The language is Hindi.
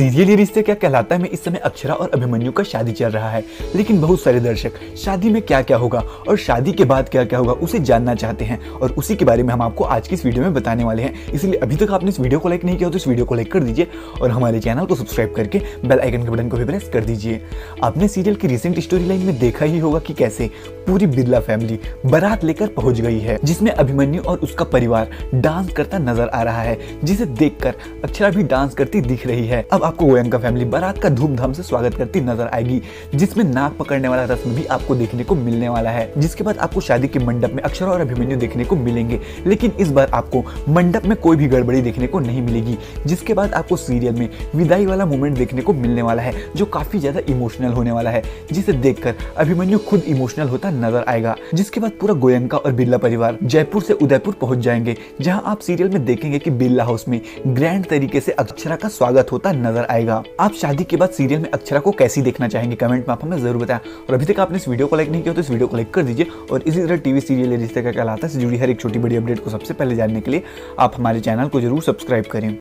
सीरियल ये रिश्ते क्या कहलाता है? में इस समय अक्षरा और अभिमन्यु का शादी चल रहा है। लेकिन बहुत सारे दर्शक, शादी में क्या क्या होगा और शादी के बाद क्या क्या होगा, उसे जानना चाहते हैं। और उसी के बारे में हम आपको आज की इस वीडियो में बताने वाले हैं। इसलिए अभी तक आपने इस वीडियो को लाइक नहीं किया तो इस वीडियो को लाइक कर दीजिए और हमारे चैनल को सब्सक्राइब करके बेल आइकन के बटन को भी प्रेस कर दीजिए। आपने सीरियल की रिसेंट स्टोरी लाइन में देखा ही होगा कि कैसे पूरी बिरला फैमिली बारात लेकर पहुँच गई है, जिसमें अभिमन्यु और उसका परिवार डांस करता नज़र आ रहा है, जिसे देखकर अक्षरा भी डांस करती दिख रही है। अब आपको गोयंका फैमिली बारात का धूमधाम से स्वागत करती नज़र आएगी, जिसमें नाक पकड़ने वाला रस्म भी आपको देखने को मिलने वाला है। जिसके बाद आपको शादी के मंडप में अक्षरा और अभिमन्यु देखने को मिलेंगे, लेकिन इस बार आपको मंडप में कोई भी गड़बड़ी देखने को नहीं मिलेगी। जिसके बाद आपको सीरियल में विदाई वाला मोमेंट देखने को मिलने वाला है, जो काफ़ी ज़्यादा इमोशनल होने वाला है, जिसे देखकर अभिमन्यु खुद इमोशनल होता नज़र आएगा। जिसके बाद पूरा गोयंका और बिरला परिवार जयपुर से उदयपुर पहुँच जाएँगे, जहाँ आप सीरियल में देखेंगे कि बिरला हाउस में ग्रैंड तरीके से अक्षरा का स्वागत होता नज़र आएगा, आप शादी के बाद सीरियल में अक्षरा को कैसी देखना चाहेंगे? कमेंट में आप हमें ज़रूर बताएँ। और अभी तक आपने इस वीडियो को लाइक नहीं किया तो इस वीडियो को लाइक कर दीजिए। और इसी तरह टीवी सीरियल रिश्ते का कहलाता है जुड़ी हर एक छोटी बड़ी अपडेट को सबसे पहले जानने के लिए आप हमारे चैनल को ज़रूर सब्सक्राइब करें।